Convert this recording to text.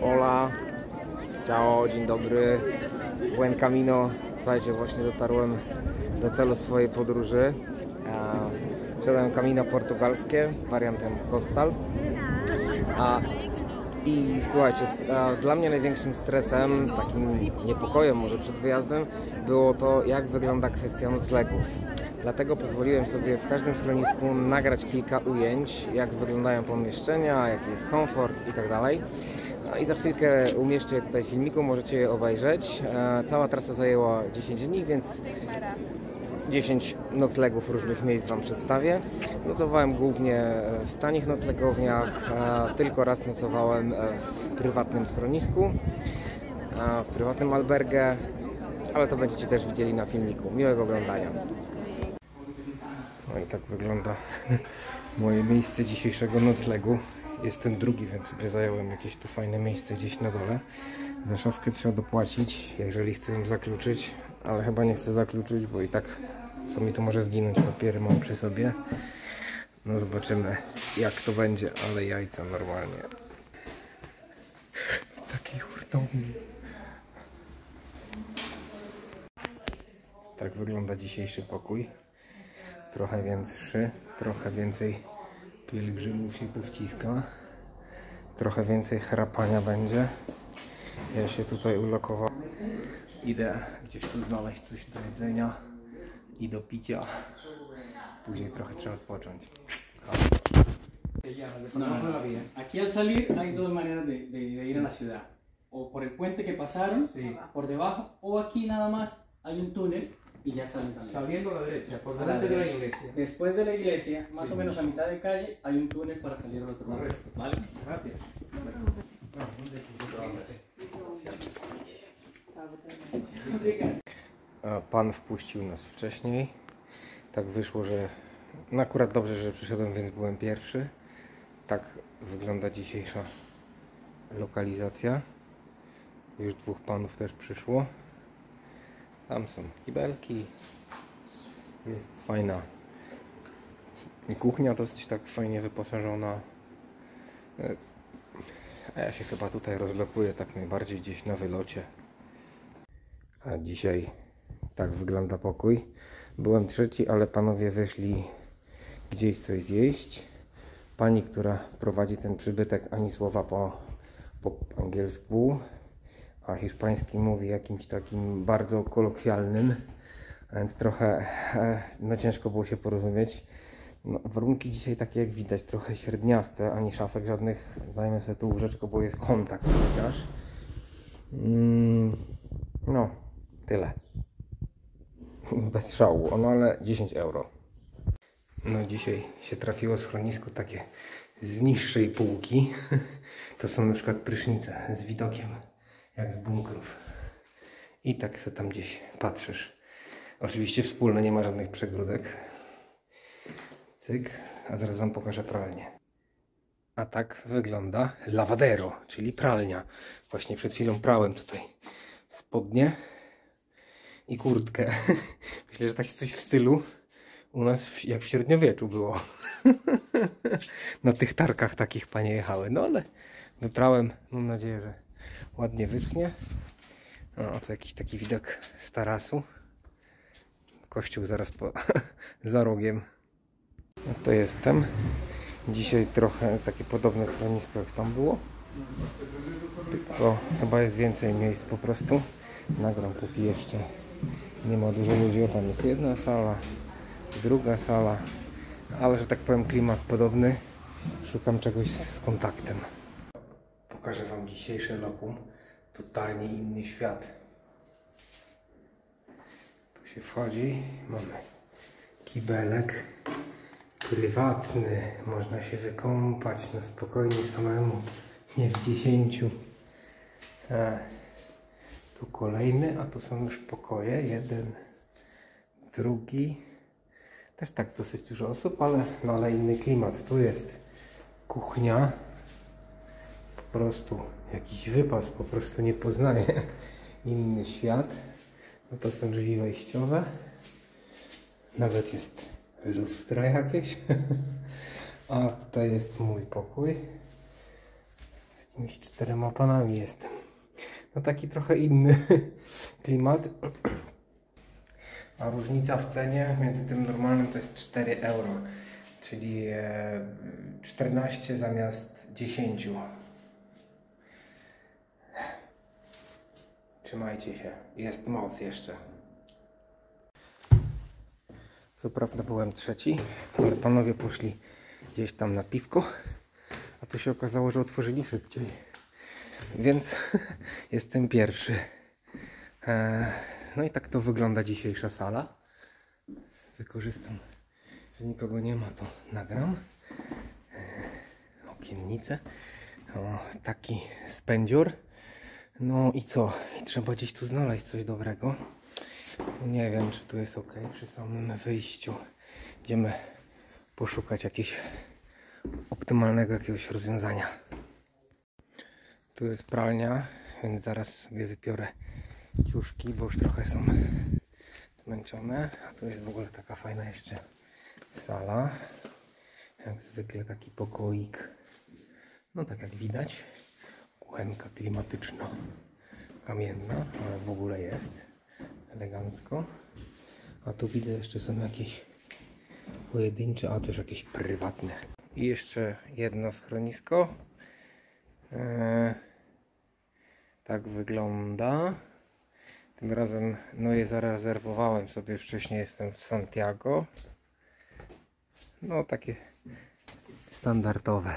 Hola, ciao, dzień dobry, buen camino. Słuchajcie, właśnie dotarłem do celu swojej podróży. Szedłem Camino portugalskie, wariantem Costal. A, I słuchajcie, dla mnie największym stresem, takim niepokojem może przed wyjazdem, było to, jak wygląda kwestia noclegów. Dlatego pozwoliłem sobie w każdym schronisku nagrać kilka ujęć, jak wyglądają pomieszczenia, jaki jest komfort i tak. No i za chwilkę umieszczę tutaj filmiku, możecie je obejrzeć. E, Cała trasa zajęła 10 dni, więc 10 noclegów różnych miejsc Wam przedstawię. Nocowałem głównie w tanich noclegowniach, e, tylko raz nocowałem e, w prywatnym schronisku, e, w prywatnym albergę, ale to będziecie też widzieli na filmiku. Miłego oglądania. No i tak wygląda moje miejsce dzisiejszego noclegu. Jestem drugi, więc sobie zająłem jakieś tu fajne miejsce gdzieś na dole. Za szafkę trzeba dopłacić, jeżeli chcę ją zakluczyć, ale chyba nie chcę zakluczyć, bo i tak co mi tu może zginąć, papiery mam przy sobie. No zobaczymy jak to będzie, ale jajca normalnie. W takiej hurtowni. Tak wygląda dzisiejszy pokój. Trochę większy, trochę więcej pielgrzymów się powciska. Trochę więcej chrapania będzie. Ja się tutaj ulokowałem. Idę gdzieś tu znaleźć coś do jedzenia i do picia. Później trochę trzeba odpocząć. No, no. Aquí al salir hay dos maneras de, de- de ir a la ciudad. O por el puente que pasaron, por debajo, o aquí nada más hay un túnel y ya salen también. Saliendo a la derecha, por A la delante de la derecha. iglesia. Después de la iglesia, más o menos a mitad de calle, hay un túnel para salir al otro lado. Correcto. ¿Vale? Gracias. Pan wpuścił nas wcześniej. Tak wyszło, że no akurat dobrze, że przyszedłem, więc byłem pierwszy. Tak wygląda dzisiejsza lokalizacja. Już dwóch panów też przyszło. Tam są kibelki. Jest fajna kuchnia, dosyć tak fajnie wyposażona. E, A ja się chyba tutaj rozlokuję tak najbardziej gdzieś na wylocie. A dzisiaj tak wygląda pokój. Byłem trzeci, ale panowie wyszli gdzieś coś zjeść. Pani, która prowadzi ten przybytek, ani słowa po, po angielsku, a hiszpański mówi jakimś takim bardzo kolokwialnym, więc trochę e, no ciężko było się porozumieć. No, warunki dzisiaj takie jak widać, trochę średniaste, ani szafek żadnych. Zajmę sobie tu łóżeczko, bo jest kontakt chociaż. Mm, no, tyle. Bez szału, no ale 10 euro. No dzisiaj się trafiło schronisko takie z niższej półki. To są na przykład prysznice z widokiem jak z bunkrów. I tak se tam gdzieś patrzysz. Oczywiście wspólne, nie ma żadnych przegródek. Cyk, a zaraz wam pokażę pralnię. A tak wygląda lavadero, czyli pralnia. Właśnie przed chwilą prałem tutaj spodnie i kurtkę. Myślę, że takie coś w stylu u nas w, jak w średniowieczu było. Na tych tarkach takich panie jechały. No ale wyprałem. Mam nadzieję, że ładnie wyschnie. No, to jakiś taki widok z tarasu. Kościół zaraz po, za rogiem. No to jestem. Dzisiaj trochę takie podobne schronisko jak tam było. Tylko chyba jest więcej miejsc po prostu. Nagram póki jeszcze nie ma dużo ludzi. O, tam jest jedna sala, druga sala. Ale że tak powiem klimat podobny. Szukam czegoś z kontaktem. Pokażę Wam dzisiejsze lokum. Totalnie inny świat. Tu się wchodzi. Mamy kibelek prywatny. Można się wykąpać na spokojnie samemu. Nie w dziesięciu. E, tu kolejny, a tu są już pokoje. Jeden, drugi. Też tak dosyć dużo osób, ale, no, ale inny klimat. Tu jest kuchnia. Prostu jakiś wypas, po prostu nie poznaję. Inny świat. No to są drzwi wejściowe. Nawet jest lustra jakieś. A tutaj jest mój pokój. jakimiś czterema panami jestem. No taki trochę inny klimat. A różnica w cenie między tym normalnym to jest 4 euro, czyli e, 14 zamiast 10. Trzymajcie się, jest moc jeszcze. Co prawda byłem trzeci, ale panowie poszli gdzieś tam na piwko, a tu się okazało, że otworzyli szybciej. Więc jestem pierwszy. Eee, no i tak to wygląda dzisiejsza sala. Wykorzystam, że nikogo nie ma, to nagram. Eee, okiennice. O, taki spędzior. No i co? Trzeba gdzieś tu znaleźć coś dobrego. Nie wiem, czy tu jest ok przy samym wyjściu. Idziemy poszukać jakiegoś optymalnego jakiegoś rozwiązania. Tu jest pralnia, więc zaraz sobie wypiorę ciuszki, bo już trochę są zmęczone. A tu jest w ogóle taka fajna jeszcze sala. Jak zwykle taki pokoik. No tak jak widać. Kuchenka klimatyczna. Kamienna, ale w ogóle jest. Elegancko. A tu widzę jeszcze są jakieś pojedyncze, a też jakieś prywatne. I jeszcze jedno schronisko. Eee, tak wygląda. Tym razem no je zarezerwowałem sobie wcześniej, jestem w Santiago. No takie standardowe.